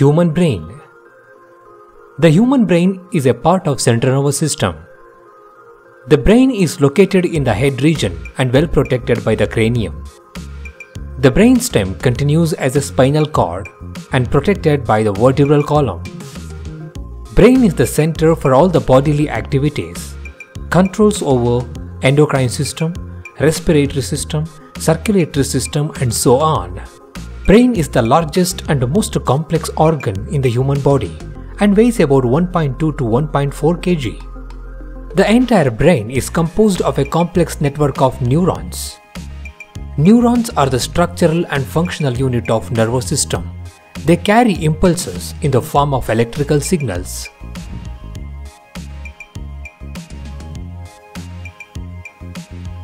Human brain. The human brain is a part of central nervous system. The brain is located in the head region and well protected by the cranium. The brainstem continues as a spinal cord and protected by the vertebral column. Brain is the center for all the bodily activities, controls over endocrine system, respiratory system, circulatory system and so on. Brain is the largest and most complex organ in the human body and weighs about 1.2 to 1.4 kg. The entire brain is composed of a complex network of neurons. Neurons are the structural and functional unit of nervous system. They carry impulses in the form of electrical signals.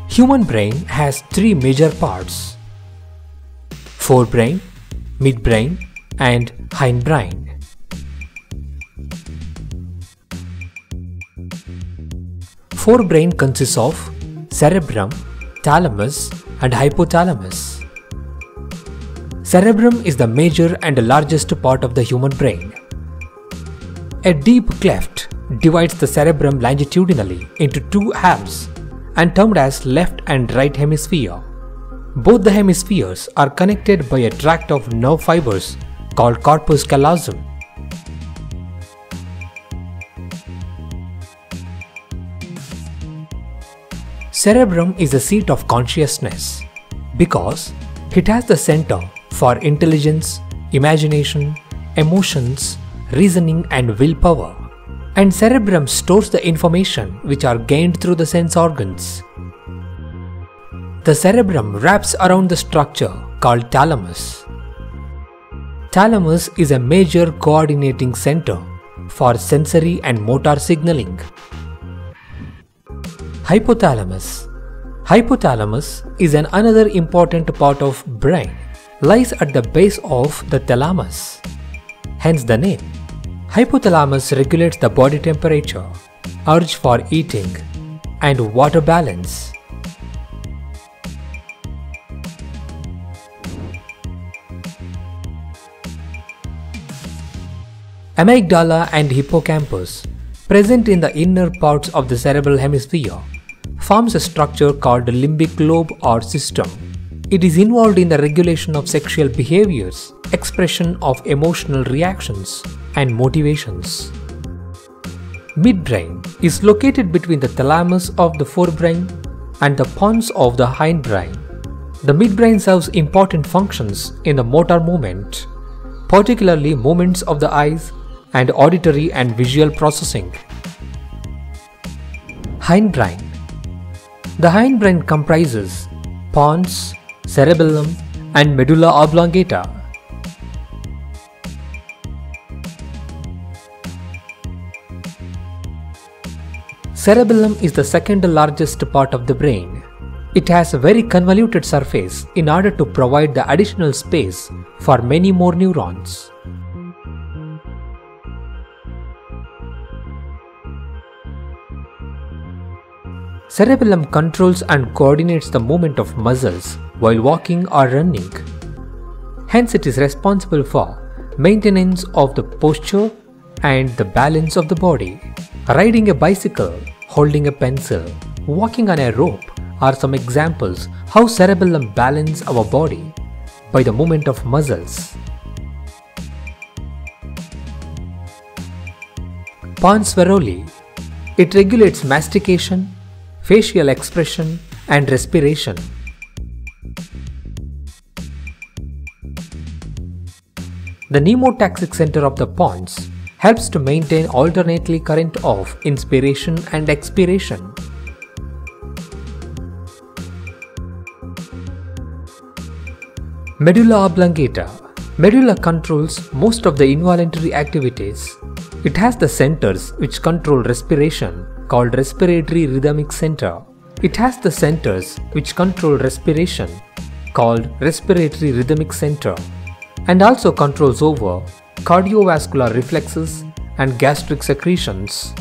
Human brain has three major parts forebrain, midbrain, and hindbrain. Forebrain consists of cerebrum, thalamus, and hypothalamus. Cerebrum is the major and largest part of the human brain. A deep cleft divides the cerebrum longitudinally into two halves and termed as left and right hemisphere. Both the hemispheres are connected by a tract of nerve fibers called corpus callosum. Cerebrum is the seat of consciousness because it has the center for intelligence, imagination, emotions, reasoning and willpower. And cerebrum stores the information which are gained through the sense organs. The cerebrum wraps around the structure called thalamus. Thalamus is a major coordinating center for sensory and motor signaling. Hypothalamus Hypothalamus is an another important part of brain, lies at the base of the thalamus. Hence the name. Hypothalamus regulates the body temperature, urge for eating, and water balance. Amygdala and hippocampus, present in the inner parts of the cerebral hemisphere, forms a structure called the limbic lobe or system. It is involved in the regulation of sexual behaviors, expression of emotional reactions, and motivations. Midbrain is located between the thalamus of the forebrain and the pons of the hindbrain. The midbrain serves important functions in the motor movement, particularly movements of the eyes and auditory and visual processing. Hindbrain The hindbrain comprises pons, cerebellum, and medulla oblongata. Cerebellum is the second largest part of the brain. It has a very convoluted surface in order to provide the additional space for many more neurons. Cerebellum controls and coordinates the movement of muscles while walking or running. Hence, it is responsible for maintenance of the posture and the balance of the body. Riding a bicycle, holding a pencil, walking on a rope are some examples how cerebellum balance our body by the movement of muscles. Pons. It regulates mastication, facial expression, and respiration. The pneumotaxic center of the pons helps to maintain alternately current of inspiration and expiration. Medulla oblongata. Medulla controls most of the involuntary activities. It has the centers which control respiration called respiratory rhythmic center. It has the centers which control respiration called respiratory rhythmic center and also controls over cardiovascular reflexes and gastric secretions.